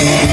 Woo!